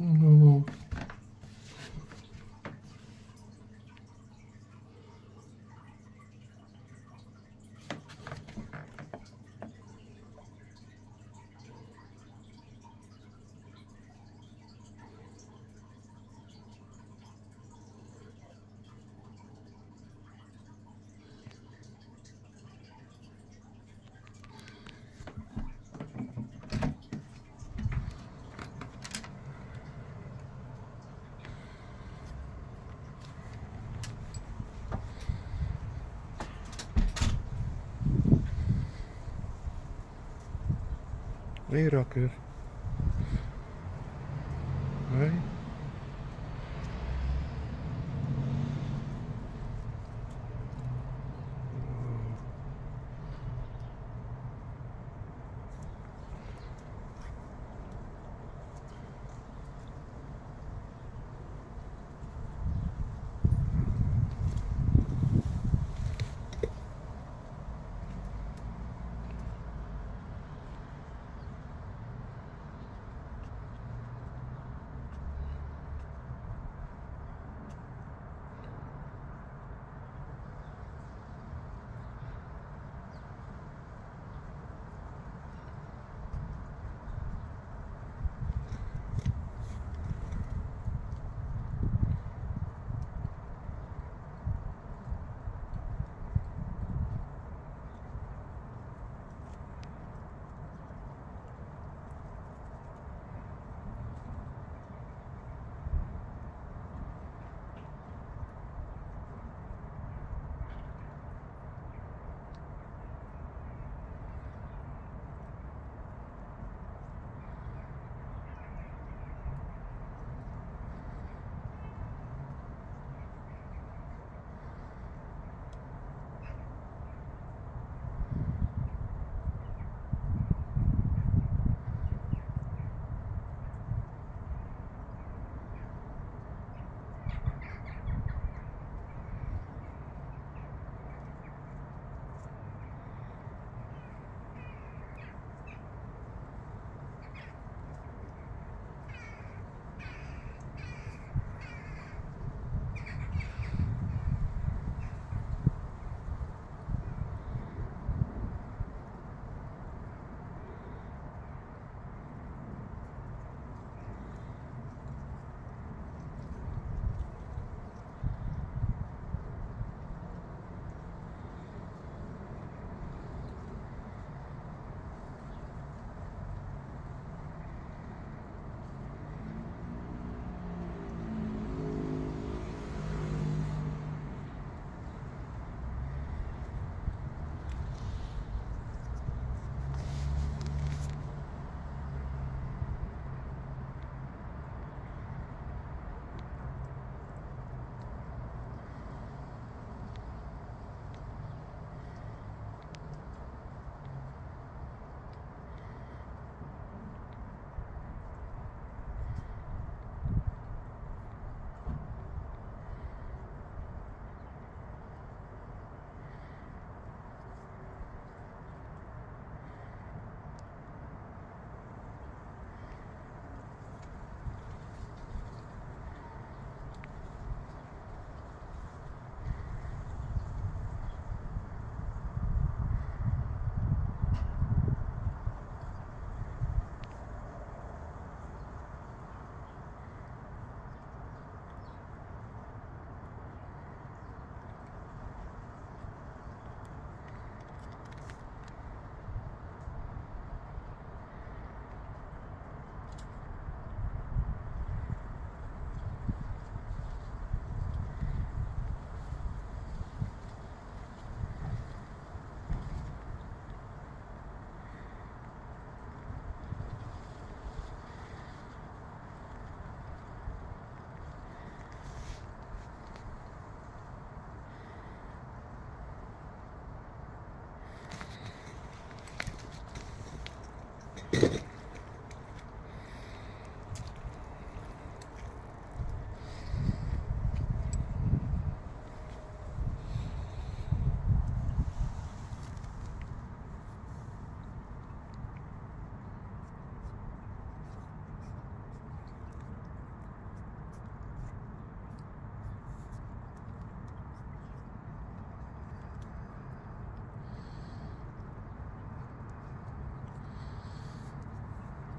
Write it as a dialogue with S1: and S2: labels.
S1: No. Hey rakker.